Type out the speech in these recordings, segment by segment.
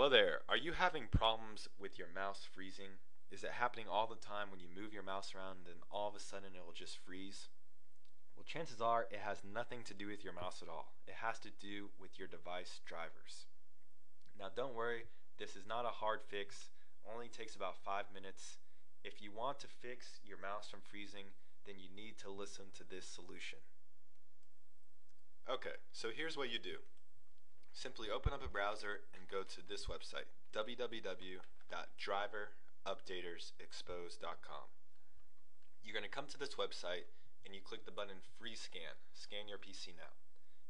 Hello there. Are you having problems with your mouse freezing? Is it happening all the time when you move your mouse around and all of a sudden it will just freeze? Well, chances are it has nothing to do with your mouse at all. It has to do with your device drivers. Now don't worry, this is not a hard fix. Only takes about 5 minutes. If you want to fix your mouse from freezing, then you need to listen to this solution. Okay, so here's what you do. Simply open up a browser and go to this website, www.driverupdatersexposed.com. You're going to come to this website and you click the button Free Scan, scan your PC now.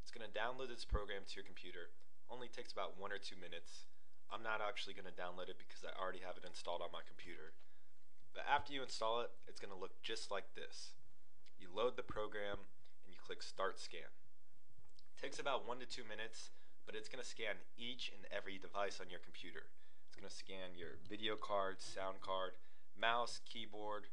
It's going to download this program to your computer, only takes about one or two minutes. I'm not actually going to download it because I already have it installed on my computer. But after you install it, it's going to look just like this. You load the program and you click Start Scan. It takes about one to two minutes but it's going to scan each and every device on your computer. It's going to scan your video card, sound card, mouse, keyboard,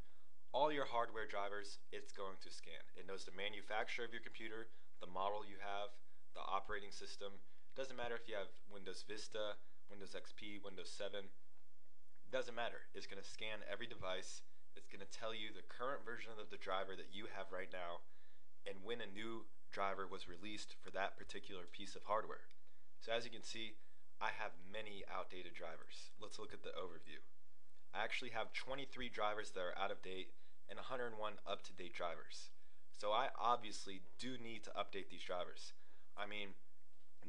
all your hardware drivers, it's going to scan. It knows the manufacturer of your computer, the model you have, the operating system. Doesn't matter if you have Windows Vista, Windows XP, Windows 7. It doesn't matter. It's going to scan every device. It's going to tell you the current version of the driver that you have right now and when a new driver was released for that particular piece of hardware. So as you can see, I have many outdated drivers. Let's look at the overview. I actually have 23 drivers that are out of date and 101 up-to-date drivers. So I obviously do need to update these drivers. I mean,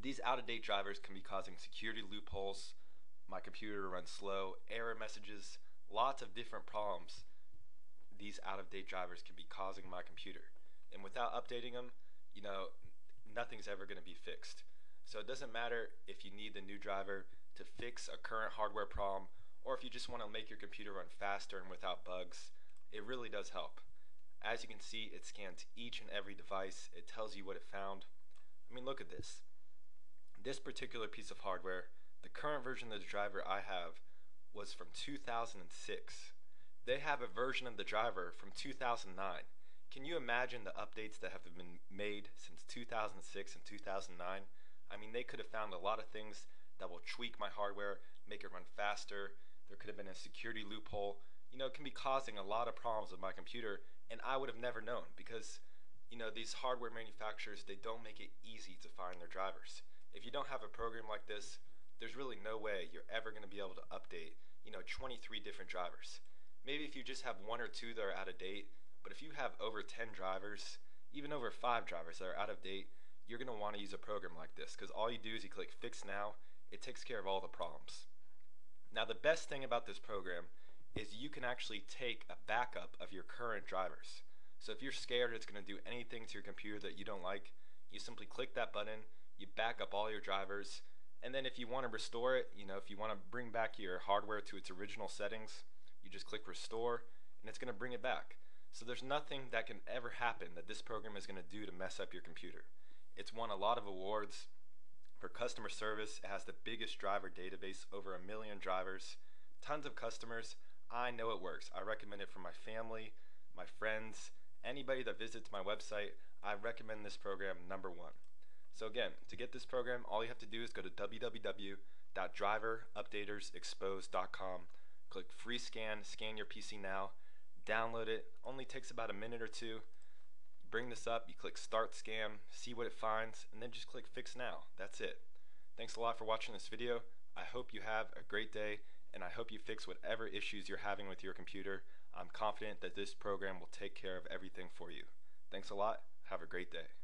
these out-of-date drivers can be causing security loopholes, my computer runs slow, error messages, lots of different problems these out-of-date drivers can be causing my computer. And without updating them, you know, nothing's ever going to be fixed. So it doesn't matter if you need the new driver to fix a current hardware problem or if you just want to make your computer run faster and without bugs, it really does help. As you can see, it scans each and every device. It tells you what it found. I mean, look at this. This particular piece of hardware, the current version of the driver I have was from 2006. They have a version of the driver from 2009. Can you imagine the updates that have been made since 2006 and 2009? I mean, they could have found a lot of things that will tweak my hardware, make it run faster. There could have been a security loophole. You know, it can be causing a lot of problems with my computer, and I would have never known because, you know, these hardware manufacturers, they don't make it easy to find their drivers. If you don't have a program like this, there's really no way you're ever going to be able to update, you know, 23 different drivers. Maybe if you just have one or two that are out of date, but if you have over 10 drivers, even over five drivers that are out of date, you're going to want to use a program like this because all you do is you click fix now it takes care of all the problems. Now the best thing about this program is you can actually take a backup of your current drivers. So if you're scared it's going to do anything to your computer that you don't like you simply click that button you back up all your drivers and then if you want to restore it you know if you want to bring back your hardware to its original settings you just click restore and it's going to bring it back. So there's nothing that can ever happen that this program is going to do to mess up your computer it's won a lot of awards for customer service. It has the biggest driver database, over a million drivers, tons of customers. I know it works. I recommend it for my family, my friends, anybody that visits my website. I recommend this program number one. So again, to get this program, all you have to do is go to www.driverupdatersexposed.com, click free scan, scan your PC now, download it. Only takes about a minute or two bring this up, you click start scan, see what it finds, and then just click fix now. That's it. Thanks a lot for watching this video. I hope you have a great day and I hope you fix whatever issues you're having with your computer. I'm confident that this program will take care of everything for you. Thanks a lot. Have a great day.